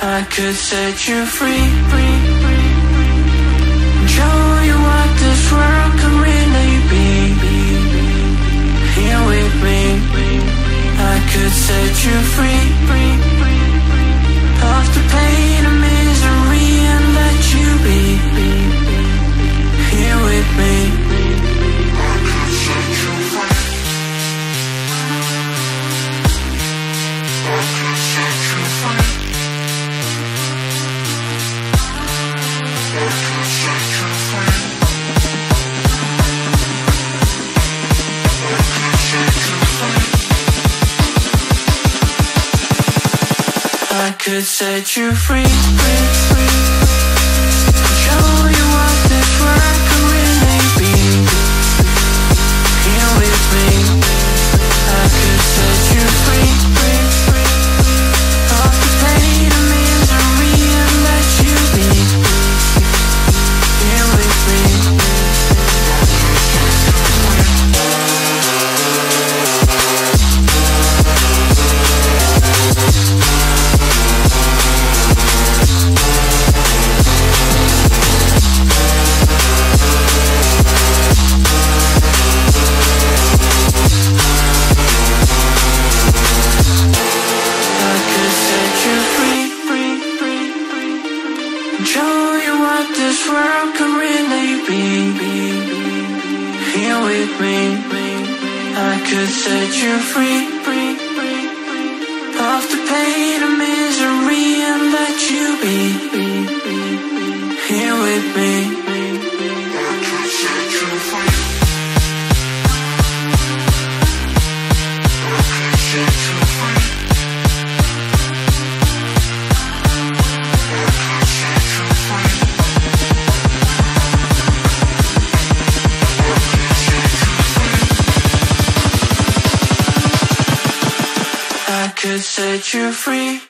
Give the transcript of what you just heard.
I could set you free, free, free, free. Show you what this world could set you free, free, free. what this world could really be. Here with me, I could set you free. Off the pain could set you free.